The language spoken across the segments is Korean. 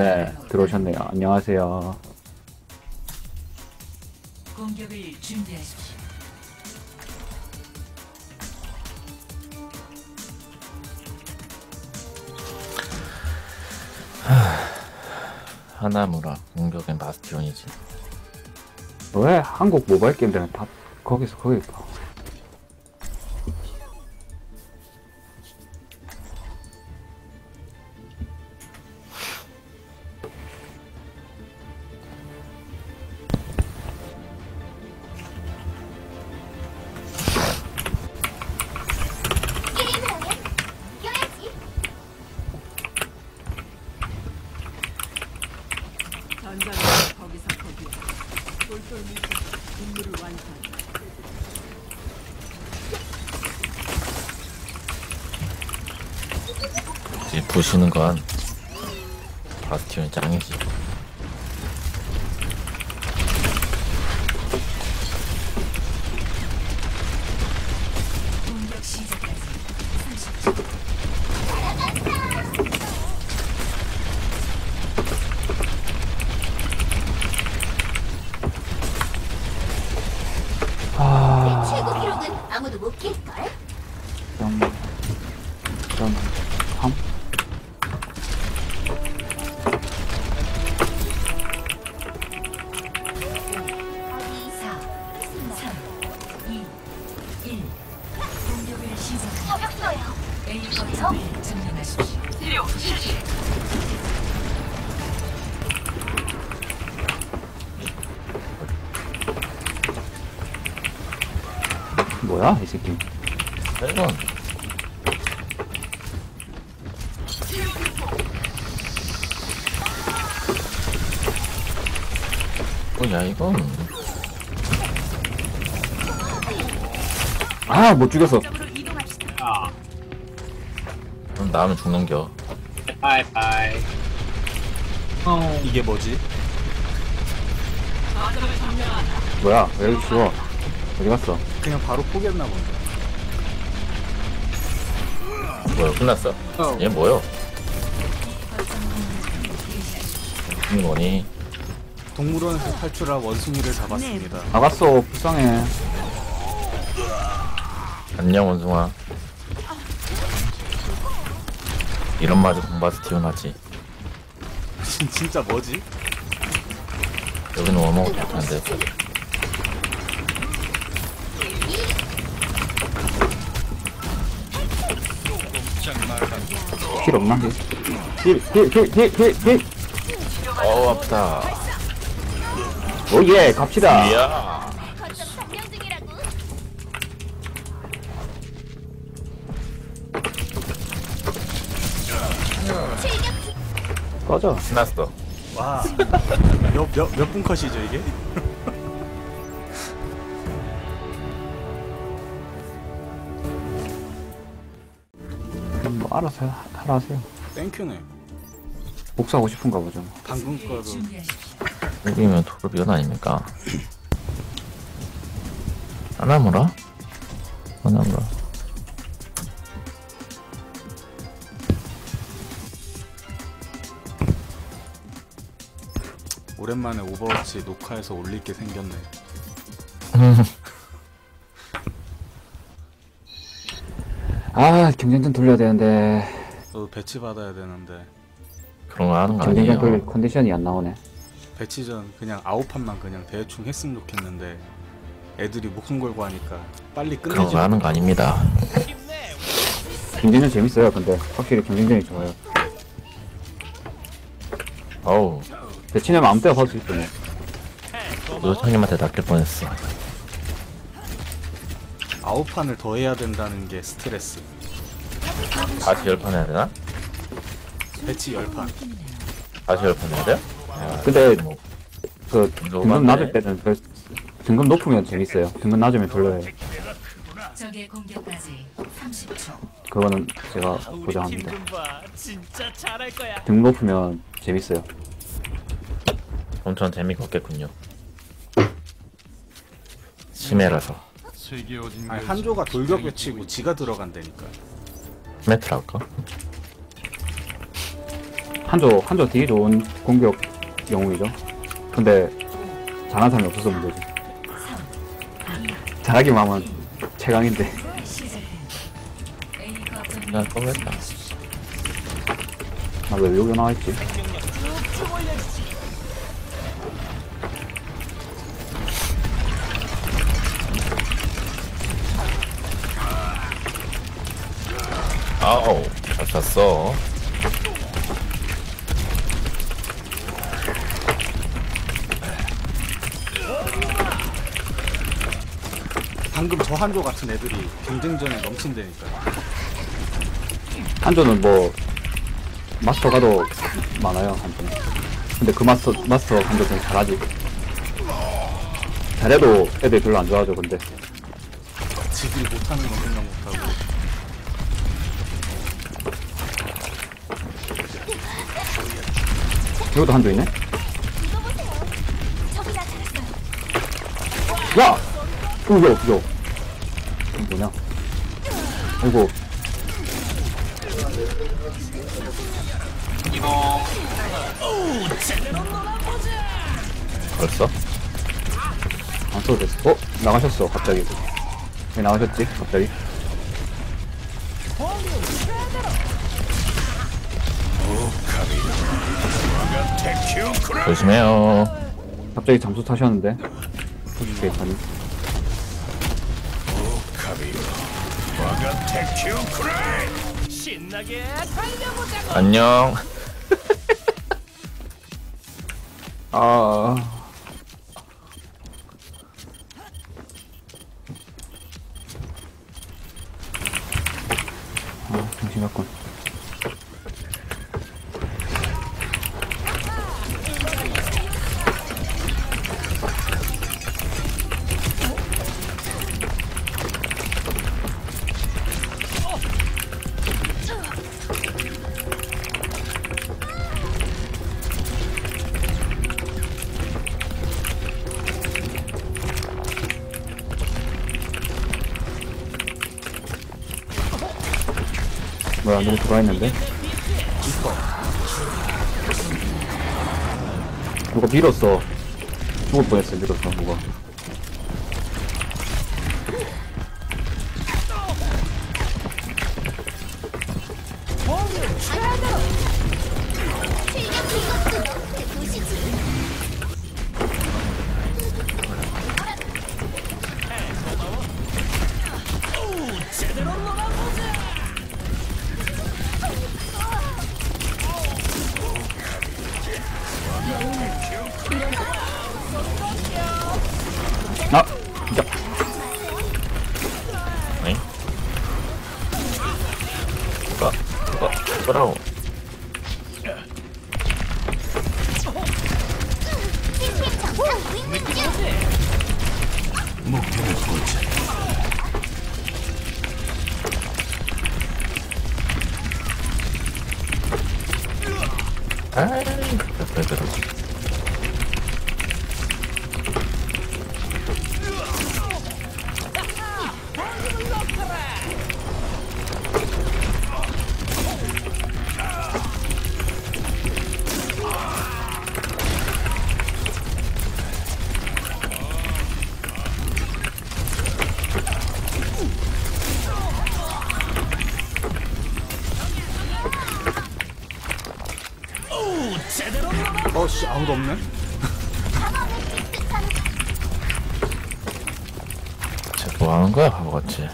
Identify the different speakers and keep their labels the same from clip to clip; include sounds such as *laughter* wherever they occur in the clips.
Speaker 1: 네, 들어오셨네요. 안녕하세요.
Speaker 2: 공격을 준비하십시오.
Speaker 3: 하나무라 공격엔 바스티온이지
Speaker 1: 왜 한국 모바일 게임들은 다 거기서 거기 봐.
Speaker 3: 이제 부시는 건 바스티온이 짱이지
Speaker 1: 뭐야, 이 새끼.
Speaker 3: 이건 뭐야 이건
Speaker 1: 아, 못 죽였어.
Speaker 3: 그럼 나오면 죽는겨
Speaker 4: 바이바이. 이게 뭐지?
Speaker 1: 뭐야, 왜 이렇게 쉬워? 어디 갔어?
Speaker 4: 그냥 바로 포기했나 본데.
Speaker 3: 뭐야 끝났어 얘 뭐야 무슨 거니
Speaker 4: 동물원에서 탈출한 원숭이를 잡았습니다.
Speaker 1: 나갔어, 불쌍해.
Speaker 3: 안녕 원숭아 이런 말도 공바스티온 하지
Speaker 4: 진- 진짜 뭐지?
Speaker 3: 여기는 워머가 못한데
Speaker 1: 힐 없나? 힐, 힐, 힐, 힐, 힐, 힐.
Speaker 3: 어우 아프다
Speaker 1: 오예, 갑시다.
Speaker 3: 이야.
Speaker 1: 꺼져.
Speaker 3: 끝났어
Speaker 4: 와. 몇, 몇, 몇분 컷이죠, 이게?
Speaker 1: 뭐, 알아서 하- 하라 하세요.
Speaker 4: 땡큐네.
Speaker 1: 복수하고 싶은가 보죠.
Speaker 4: 방금 거도.
Speaker 2: 준비하십시오.
Speaker 3: 여기면 도르비온 아닙니까 하나무라? 하나무라
Speaker 4: 오랜만에 오버워치 녹화해서 올릴 게 생겼네. *laughs*
Speaker 1: 아, 경쟁전 돌려야 되는데.
Speaker 4: 저도 배치 받아야 되는데.
Speaker 3: 그런 거 하는 거
Speaker 1: 경쟁전 돌릴
Speaker 3: 아니에요
Speaker 1: 컨디션이 안 나오네.
Speaker 4: 배치 전 그냥 아홉 판만 그냥 대충 했으면 좋겠는데. 애들이 목숨 걸고 하니까 빨리
Speaker 3: 그런
Speaker 4: 끝내지.
Speaker 3: 거 하는 거 아닙니다
Speaker 1: 경쟁전 재밌어요, 근데. 확실히 경쟁전이 좋아요.
Speaker 3: 어우
Speaker 1: 배치내면 아무 때나 봐도 있거든요.
Speaker 3: 노장님한테 낚일 뻔했어
Speaker 4: 아홉 판을 더 해야 된다는 게 스트레스.
Speaker 3: 다시 열판 해야 되나?
Speaker 4: 배치 열 판.
Speaker 3: 다시 열판 해야 돼?
Speaker 1: 근데,
Speaker 3: 뭐,
Speaker 1: 그, 등급
Speaker 3: 많네.
Speaker 1: 낮을 때는, 그, 등급 높으면 재밌어요. 등급 낮으면 별로예요.
Speaker 2: 적의 공격까지 30초.
Speaker 1: 그거는 제가 보장합니다.
Speaker 5: 봐. 진짜 잘할 거야.
Speaker 1: 등급 높으면 재밌어요.
Speaker 3: 엄청 재미가 없겠군요 심해라서
Speaker 4: 아니 한조가 돌격 외치고 지가 들어간다니까.
Speaker 3: 스매트라 할까?
Speaker 1: 한조 한조 되게 좋은 공격 영웅이죠. 근데 잘하는 사람이 없어서 문제지.
Speaker 2: 3,
Speaker 1: 잘하기만 하면 최강인데
Speaker 2: 2, 시작됩니다. A 거점을
Speaker 3: 난 뻔했다.
Speaker 1: 나왜 여기 나와 있지?
Speaker 3: 아우, 잘 쐈어.
Speaker 4: 방금 저 한조 같은 애들이 경쟁전에 넘친다니까.
Speaker 1: 한조는 뭐 마스터 가도 많아요 한조는. 근데 그 마스터 마스터 한조 좀 잘하지. 잘해도 애들 별로 안 좋아하죠. 근데
Speaker 4: 지들이 못하는 건 생각 못하고.
Speaker 1: 여기도 한조 있네.
Speaker 6: 이거.
Speaker 1: 야! 이거 이거 이거 뭐냐? 아이고
Speaker 3: 벌써?
Speaker 1: 안 써도 됐어. 어? 나가셨어 갑자기. 왜 나가셨지? 갑자기?
Speaker 3: 조심해요.
Speaker 1: 갑자기 잠수 타셨는데? 게이터님.
Speaker 5: 신나게 달려보자고.
Speaker 3: 안녕. *laughs*
Speaker 1: 아. 아, 정신같군. 뭐야, 누구 들어와 있는데? 누가 밀었어. 죽을 뻔했어, 밀었어, 누가.
Speaker 5: 제대로 놀아보자.
Speaker 1: 아! 진짜.
Speaker 3: 응? 누가, 누가, 누가라고.
Speaker 6: 팀정
Speaker 3: 아.
Speaker 4: 아무도 없네.
Speaker 3: 쟤뭐 하는 거야, 바보같이.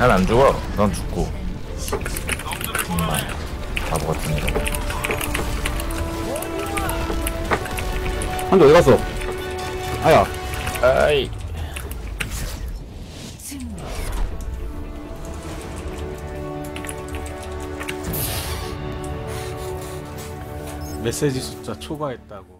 Speaker 3: 난 안 죽어. 넌 죽고. 정말 바보 같은 일.
Speaker 1: 한조 어디 갔어? 아야,
Speaker 3: 아이.
Speaker 4: 메시지 숫자 초과했다고